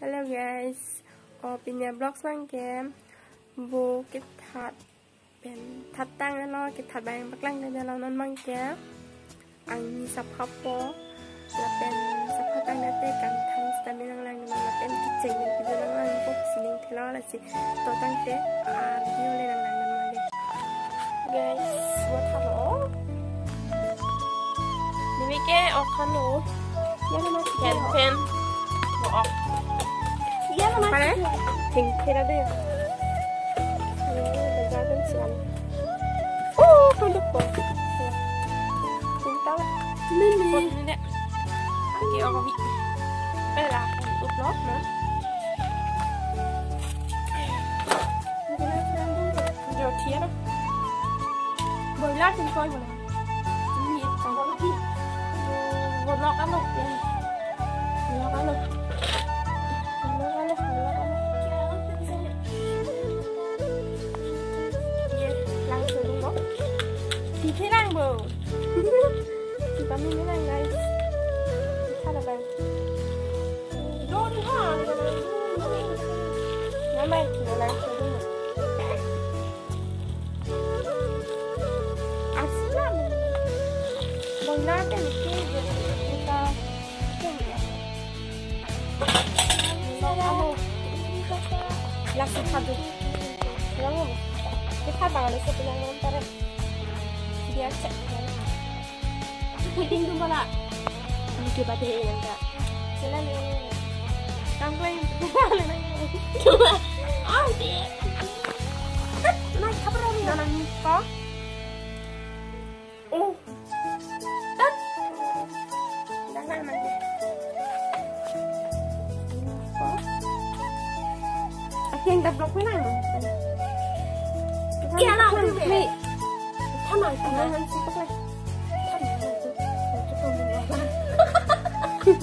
Hello guys, opinnya blog sang game bu cái thật bên thật tăng nó cái thật bằng non mang kia anh sắp học po là bên sắp stamina lang nó là bên cái trình mình bây giờ nó là bốc lah lên thì nó là gì tổ tăng tế lang guys what hello Nimi ke okano, oh. yana mas kenpen, oh. bo ok. đấy Hình thế đó đây Mình ra bên sườn Ô, con đứt cổ Chính tao Nên đi Nên đi Ăn kia có vị Đây là ụt lót nữa. Giờ thiết đó. Bởi lát trên coi mà. Nhìn Còn có vị Vột ờ, lọt ăn lục Thì tắm mình thế năng này Sao là bằng Đô đi hả Nó mày Nó làm cho đúng rồi À xí lắm Bằng nát cái này kia Người ta Cái Kita Puting tu pala. Mungkin pada yang enggak Jalan ni Kamu yang Cuma. Ah, dia. Naik apa lagi? Jangan lupa Oh Dan Jangan nanti Lupa Aku yang dah blok mana Iya lah, Nih Nek. Sama Jangan sama. Salah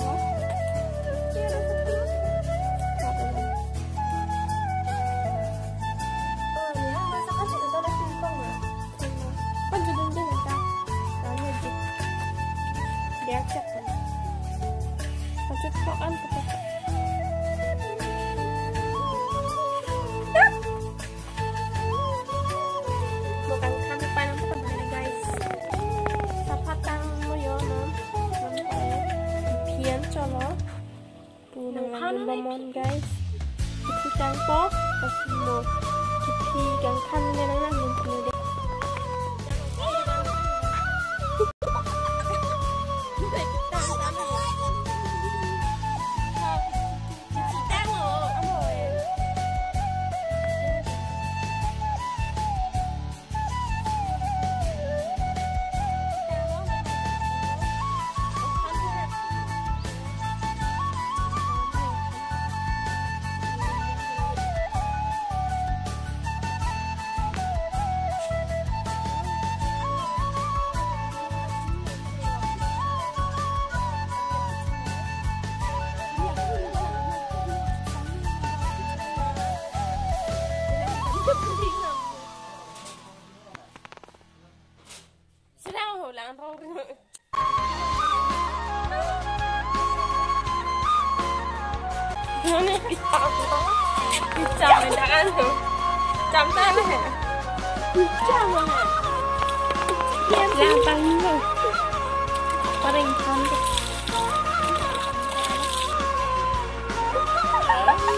apa? Oh, ya, masa kasih itu ada singkong ya? Kan judul dia Dia cek kan Sedang ulang tahun. Ini kita kita jangan tuh. Jam sana. Jam mana? Yang paling paling cantik. Bahan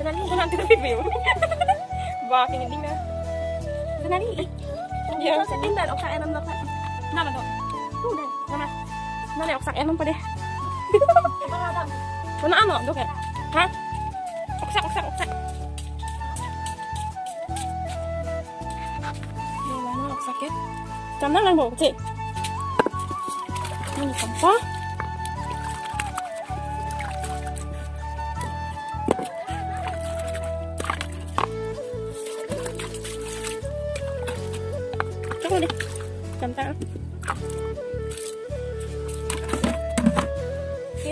nak. Tenang, tenang tu review. Wah, kini ding dah. Kita sedih dan oksa enam dokter. Betul. Tuh deh. Mana? Mana oksak enom pa deh. Kepala adam. Mana ano? Dok ya? Hah? Oksak, oksak. Ini mana oksak ya? Jam lang chị. Ini sampah. Oke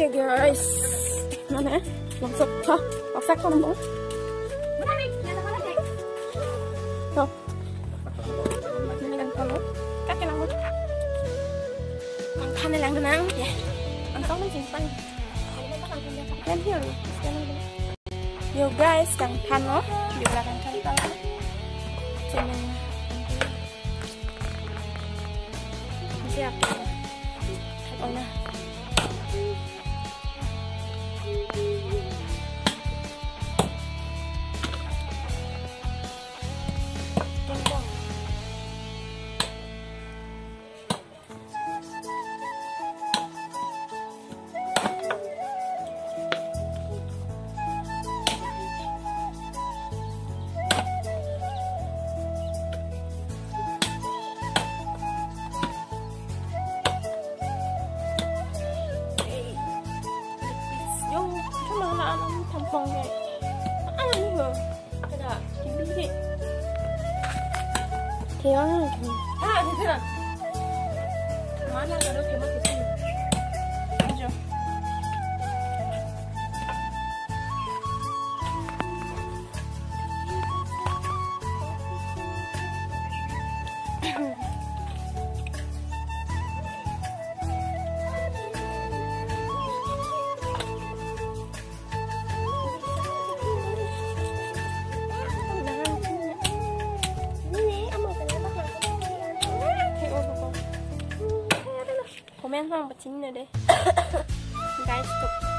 guys. Mana ya? Langsung. Hah? Kan. Nyata mana deh? Tuh. Ini kan kalau kakek lang Ang kanan lang doon ya. Here. Yo guys, kang pan no. Di belakang kanta. Sini. 시합 얼마 挺好看的。啊你这个拿那都挺好 ko. Comment lang, ba't sinna de? Guys, to.